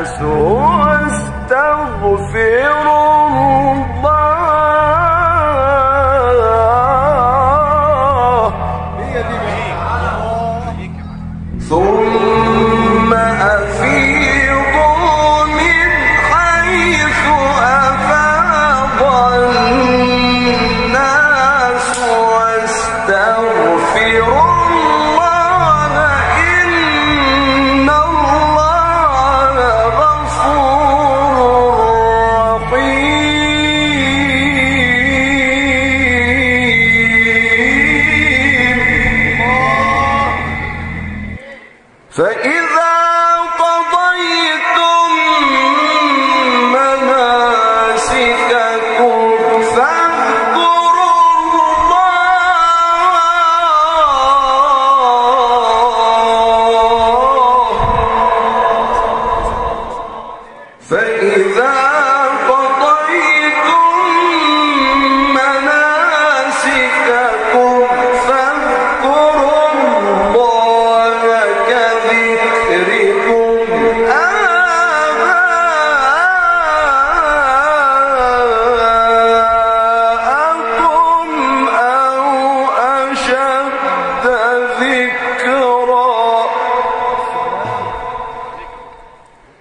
pessoas tão você فإذا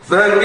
Velho